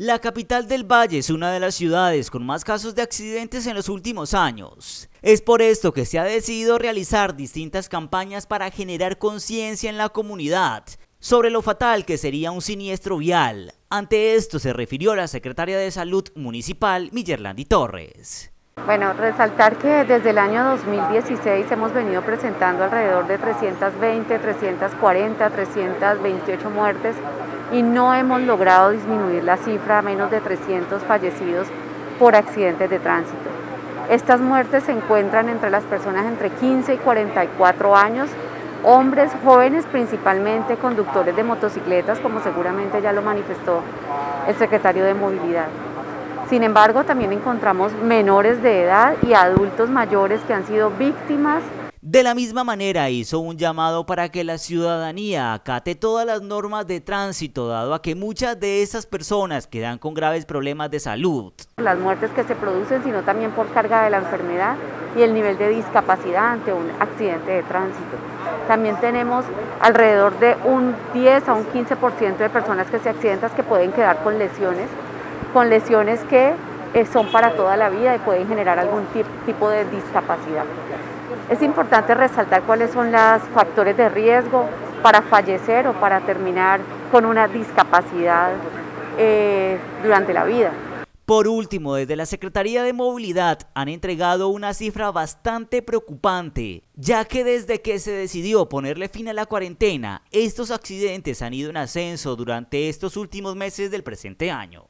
La capital del Valle es una de las ciudades con más casos de accidentes en los últimos años. Es por esto que se ha decidido realizar distintas campañas para generar conciencia en la comunidad sobre lo fatal que sería un siniestro vial. Ante esto se refirió la secretaria de Salud Municipal, Millerlandi Torres. Bueno, resaltar que desde el año 2016 hemos venido presentando alrededor de 320, 340, 328 muertes y no hemos logrado disminuir la cifra a menos de 300 fallecidos por accidentes de tránsito. Estas muertes se encuentran entre las personas entre 15 y 44 años, hombres jóvenes principalmente, conductores de motocicletas, como seguramente ya lo manifestó el secretario de Movilidad. Sin embargo, también encontramos menores de edad y adultos mayores que han sido víctimas de la misma manera hizo un llamado para que la ciudadanía acate todas las normas de tránsito, dado a que muchas de esas personas quedan con graves problemas de salud. Las muertes que se producen, sino también por carga de la enfermedad y el nivel de discapacidad ante un accidente de tránsito. También tenemos alrededor de un 10 a un 15% de personas que se accidentan que pueden quedar con lesiones, con lesiones que eh, son para toda la vida y pueden generar algún tipo de discapacidad. Es importante resaltar cuáles son los factores de riesgo para fallecer o para terminar con una discapacidad eh, durante la vida. Por último, desde la Secretaría de Movilidad han entregado una cifra bastante preocupante, ya que desde que se decidió ponerle fin a la cuarentena, estos accidentes han ido en ascenso durante estos últimos meses del presente año.